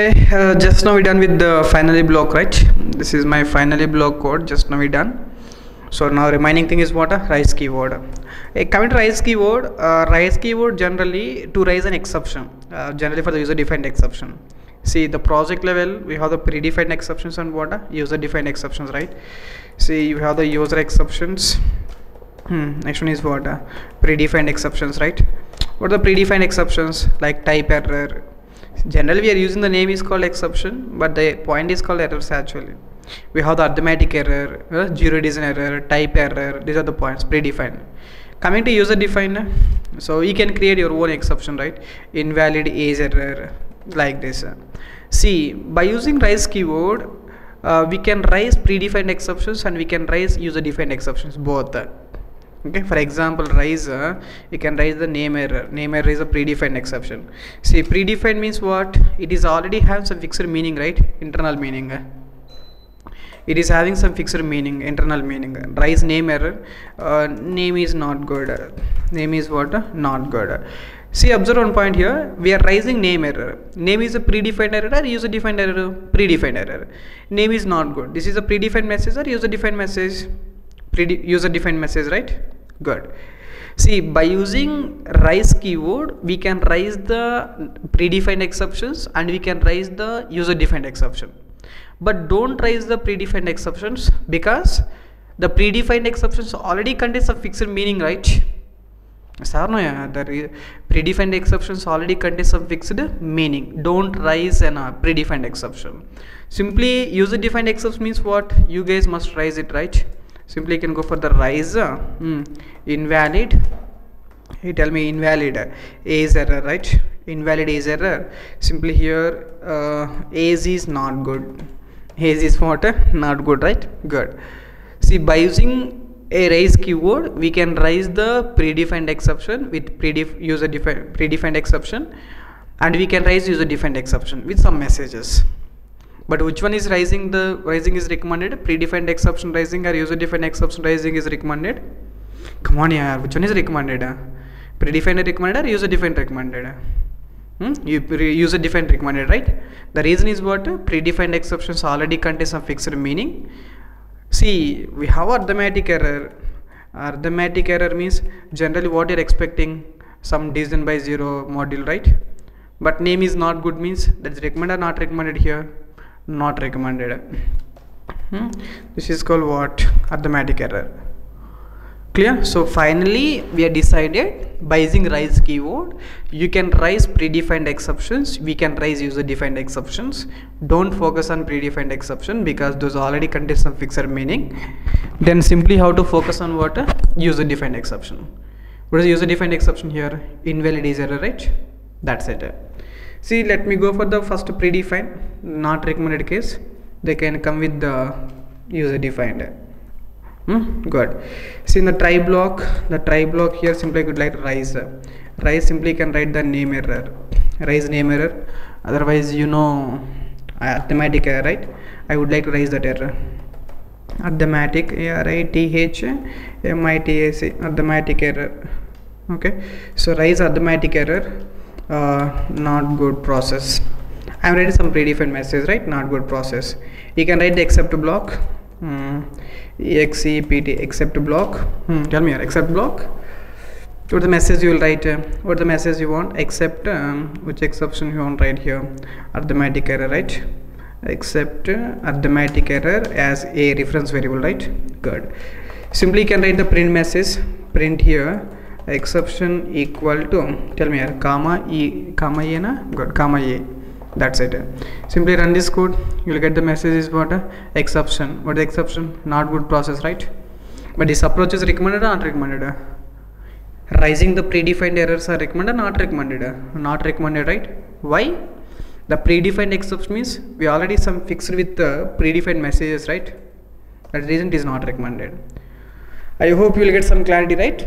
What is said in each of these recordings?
Okay, uh, just now we done with the finally block right? This is my finally block code just now we done. So now remaining thing is what? A rise keyword. A coming to rise keyword uh, rise keyword generally to raise an exception uh, generally for the user defined exception. See the project level we have the predefined exceptions and what? Are user defined exceptions right? See you have the user exceptions. Hmm, next one is what? Uh, predefined exceptions right? What are the predefined exceptions? Like type error generally we are using the name is called exception but the point is called errors actually. We have the arithmetic error uh, division error type error these are the points predefined. Coming to user defined so you can create your own exception right? Invalid age error like this. See by using rise keyword uh, we can raise predefined exceptions and we can raise user defined exceptions both okay for example raise uh, you can raise the name error. Name error is a predefined exception. See predefined means what? It is already have some fixed meaning right? Internal meaning. It is having some fixed meaning internal meaning. Raise name error uh, name is not good. Name is what? Not good. See observe one point here. We are raising name error. Name is a predefined error or user defined error? Predefined error. Name is not good. This is a predefined message or user defined message user defined message right? Good. See by using rise keyword we can raise the predefined exceptions and we can raise the user defined exception. But don't raise the predefined exceptions because the predefined exceptions already contains a fixed meaning right? Sir no yeah, the predefined exceptions already contains some fixed meaning. Don't raise an uh, predefined exception. Simply user defined exception means what? You guys must raise it right simply you can go for the rise mm, invalid. You tell me invalid. Age error right? Invalid age error. Simply here uh, is not good. Age is what? Not good right? Good. See by using a raise keyword we can raise the predefined exception with predef user defined predefined exception and we can raise user defined exception with some messages but which one is rising? The rising is recommended. Predefined exception rising or user defined exception rising is recommended. Come on yeah which one is recommended? Predefined recommended or user defined recommended? Hmm? user defined recommended right? The reason is what? Predefined exceptions already contain some fixed meaning. See we have arithmetic error. Arithmetic error means generally what you're expecting? Some division by zero module right? But name is not good means that's recommended or not recommended here not recommended. Hmm? this is called what? Arithmetic error. Clear? So finally we are decided by using rise keyword. You can raise predefined exceptions. We can raise user defined exceptions. Don't focus on predefined exception because those already contain some fixed meaning. Then simply how to focus on what? A user defined exception. What is user defined exception here? Invalid is error right that's it see let me go for the first predefined not recommended case. They can come with the user defined. Hmm? good. See in the try block the try block here simply could like rise. Rise simply can write the name error. Rise name error. Otherwise you know arithmetic error right? I would like to raise that error. Arithmetic a r i t h m i t a c arithmetic error. Okay? So rise arithmetic error uh, not good process. I'm writing some predefined message right? Not good process. You can write the except block. Hmm. except except block. Hmm. tell me here except block. What the message you will write uh, what the message you want? Except um, which exception you want write here? Arithmetic error right? Except uh, arithmetic error as a reference variable right? Good. Simply you can write the print message print here exception equal to tell me here comma e comma a na? Good comma e. That's it. Simply run this code. You'll get the message is what? Exception. What the exception? Not good process right? But this approach is recommended or not recommended? Rising the predefined errors are recommended not recommended. Not recommended right? Why? The predefined exception means we already some fixed with the predefined messages right? That reason is not recommended. I hope you will get some clarity right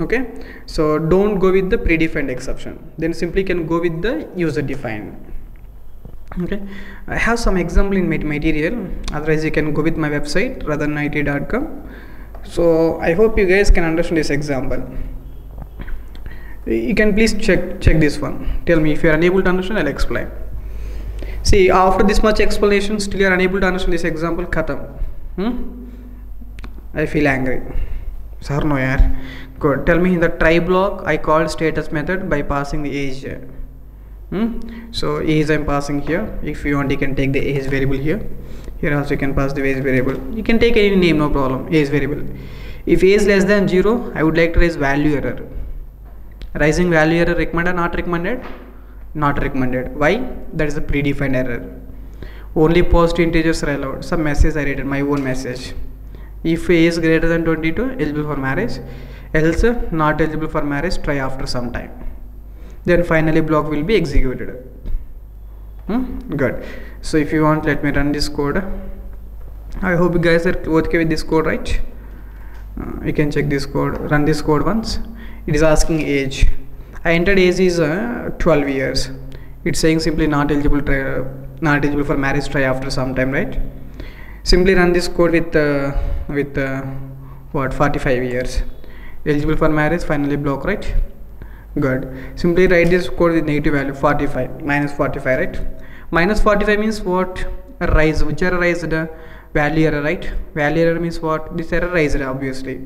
okay? So don't go with the predefined exception. Then simply can go with the user defined okay? I have some example in my material. Otherwise you can go with my website ratanit.com so i hope you guys can understand this example. You can please check check this one. Tell me if you are unable to understand i'll explain. See after this much explanation still you are unable to understand this example khatam. Hmm? i feel angry. Sir no good tell me in the try block i called status method by passing the age hmm? so age i'm passing here. If you want you can take the age variable here. Here also you can pass the age variable. You can take any name no problem. Age variable. If age less than 0 i would like to raise value error. Rising value error recommended or not recommended? Not recommended. Why? That is a predefined error. Only post integers are allowed. Some message i rated my own message. If age is greater than 22 eligible for marriage else not eligible for marriage try after some time. Then finally block will be executed. Hmm? good. So if you want let me run this code. I hope you guys are okay with this code right? Uh, you can check this code run this code once. It is asking age. I entered age is uh, 12 years. It's saying simply not eligible try, uh, not eligible for marriage try after some time right? Simply run this code with uh, with uh, what 45 years eligible for marriage finally block right? Good. Simply write this code with negative value 45 minus 45 right? Minus 45 means what? Rise which error raised? Uh, value error right? Value error means what? This error raised obviously.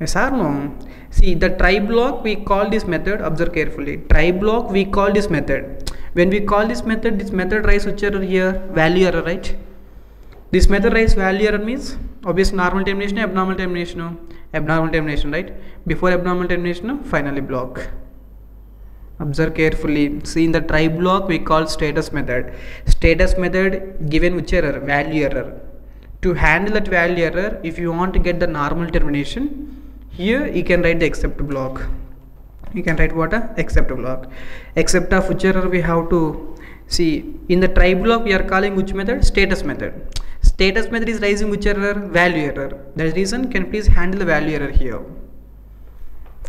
Yes or no? See the try block we call this method observe carefully. Try block we call this method. When we call this method this method raise which error here? Value error right? This method raise value error means obvious normal termination abnormal termination abnormal termination right? Before abnormal termination finally block. Observe carefully. See in the try block we call status method. Status method given which error? Value error. To handle that value error if you want to get the normal termination here you can write the except block. You can write what? A except block. Except of which error we have to see. In the try block we are calling which method? Status method status method is raising which error value error. That reason can please handle the value error here.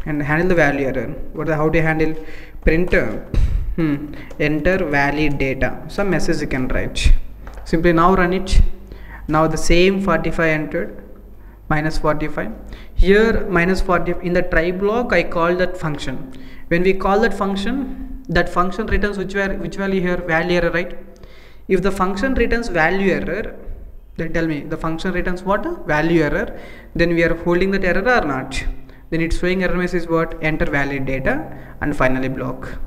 And handle the value error. What the, how to handle? Printer. Hmm. enter valid data. Some message you can write. Simply now run it. Now the same 45 entered. Minus 45 here minus 40 in the try block I call that function. When we call that function that function returns which were which value here? Value error right? If the function returns value error then tell me the function returns what? Value error. Then we are holding that error or not? Then it's showing error message what? Enter valid data and finally block.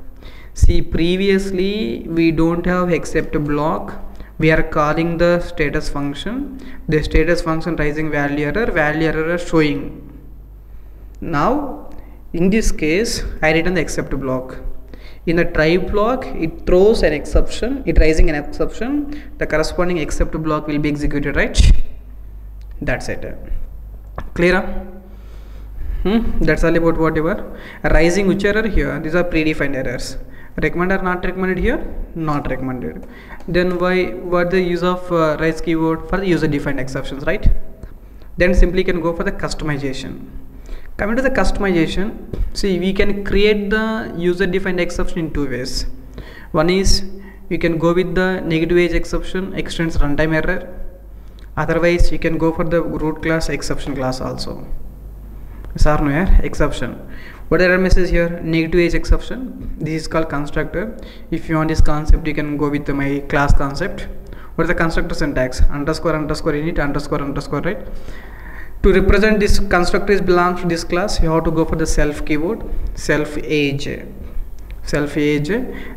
See previously we don't have except block. We are calling the status function. The status function raising value error. Value error showing. Now in this case I written the except block in the try block it throws an exception it raising an exception. The corresponding except block will be executed right? That's it. Clear? Hmm? that's all about whatever rising which error? Here. These are predefined errors. Recommended or not recommended here? Not recommended. Then why what the use of uh, rise keyword for the user defined exceptions right? Then simply can go for the customization coming to the customization see we can create the user defined exception in two ways. One is you can go with the negative age exception extends runtime error. Otherwise you can go for the root class exception class also. Sarno exception. What error message here? Negative age exception. This is called constructor. If you want this concept you can go with my class concept. What is the constructor syntax? Underscore underscore init underscore underscore right to represent this constructor is belongs to this class you have to go for the self keyword self age. Self age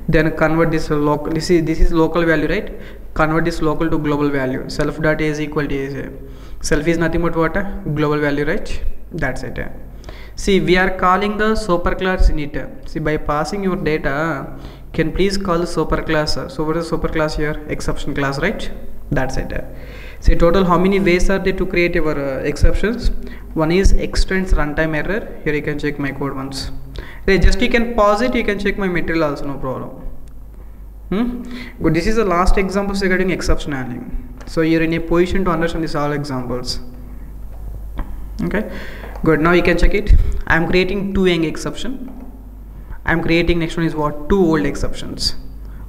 then convert this local this is this is local value right? Convert this local to global value. Self dot age equal to age self is nothing but what? Global value right? That's it. See we are calling the superclass init. See by passing your data can please call the superclass. So what is superclass here? Exception class right? That's it see total how many ways are there to create your uh, exceptions? One is extends runtime error. Here you can check my code once. Hey, just you can pause it. You can check my material also no problem. Hmm? but this is the last examples regarding exception handling. So you're in a position to understand these all examples. Okay? Good. Now you can check it. I'm creating too young exception. I'm creating next one is what? Too old exceptions.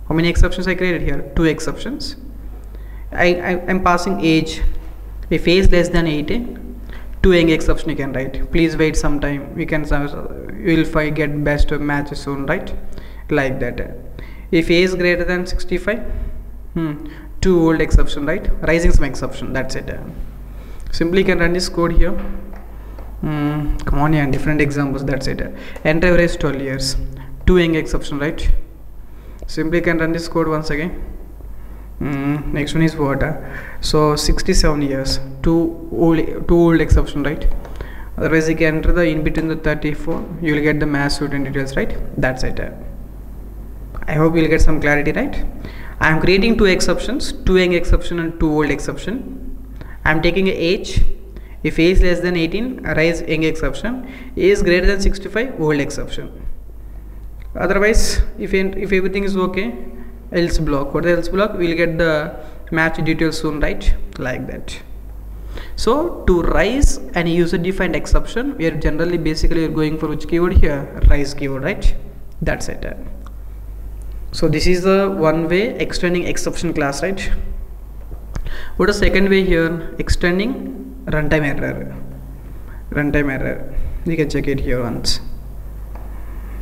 How many exceptions i created here? Two exceptions i, I am passing age. If age less than 18 too young exception you can write. Please wait some time. We can you will find get best match soon right? Like that. If age greater than 65 hmm, too old exception right? Rising some exception that's it. Simply can run this code here. Mm, come on yeah different examples that's it. Enter average 12 years too young exception right? Simply can run this code once again mm, next one is water. So 67 years. Too old too old exception right? Otherwise you can enter the in between the 34 you will get the mass student details right? That's it. I hope you'll get some clarity right? I am creating two exceptions too young exception and too old exception. I am taking a age. If age less than 18 rise young exception. Is greater than 65 old exception. Otherwise if if everything is okay else block. What the else block? We'll get the match details soon right? Like that. So to rise and user defined exception we are generally basically going for which keyword here? Rise keyword right? That's it. So this is the one way extending exception class right? What a second way here? Extending runtime error. Runtime error. You can check it here once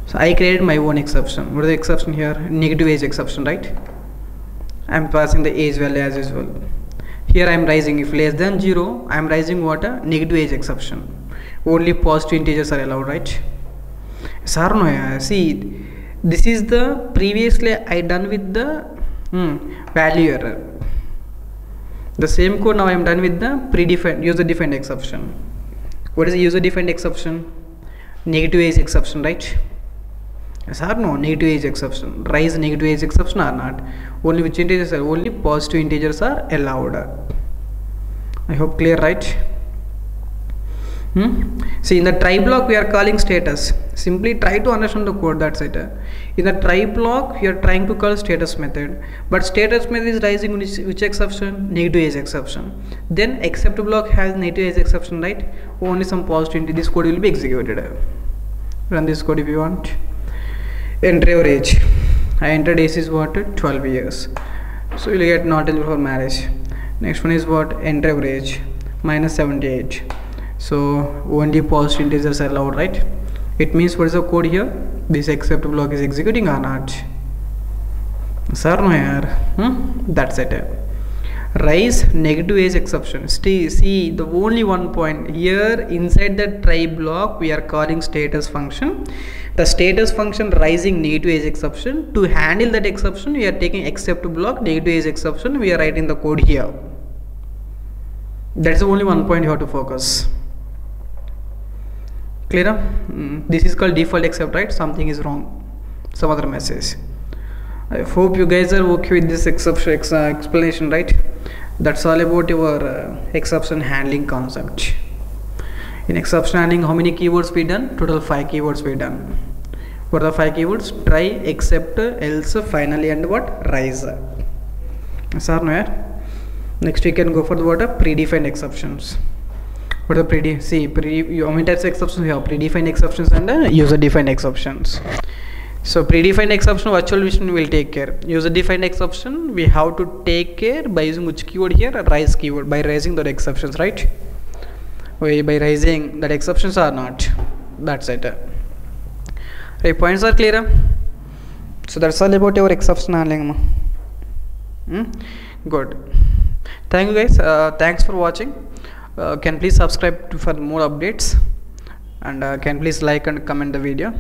so I created my own exception. What is the exception here? Negative age exception right? I'm passing the age value as usual here I am rising. If less than 0 I am rising what? A negative age exception. Only positive integers are allowed right? Sir no see this is the previously I done with the hmm, value error. The same code now I am done with the predefined user defined exception. What is the user defined exception? Negative age exception right yes or no negative age exception. Rise negative age exception or not. Only which integers are only positive integers are allowed. I hope clear right? Hmm? see in the try block we are calling status. Simply try to understand the code that's it. In the try block we are trying to call status method. But status method is rising which, which exception? Negative age exception. Then except block has negative age exception right? Only some positive this code will be executed. Run this code if you want enter your age. I entered age is what 12 years. So you'll get not eligible for marriage. Next one is what? Enter your age minus 78 so only positive integers are allowed right? It means what is the code here? This except block is executing or not sir no hmm? that's it rise negative age exception. See, see the only one point here inside the try block we are calling status function. The status function rising negative age exception. To handle that exception we are taking except block negative age exception. We are writing the code here. That's the only one point you have to focus. Clear? Mm, this is called default except right? Something is wrong. Some other message. I hope you guys are okay with this exception ex uh, explanation right that's all about your uh, exception handling concept. In exception handling how many keywords we done? Total five keywords we done. What are the five keywords try except else finally and what? Rise. Sir no next we can go for the what are predefined exceptions. What are the pre see pre how types of exceptions we have? Predefined exceptions and uh, user defined exceptions so predefined exception virtual machine will take care. User defined exception we have to take care by using which keyword here? Rise keyword by raising the exceptions right? By raising that exceptions are not. That's it. Right points are clear? So that's all about your exception handling hmm? good. Thank you guys. Uh, thanks for watching. Uh, can please subscribe for more updates. And uh, can please like and comment the video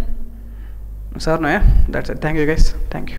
sir no yeah that's it. Thank you guys. Thank you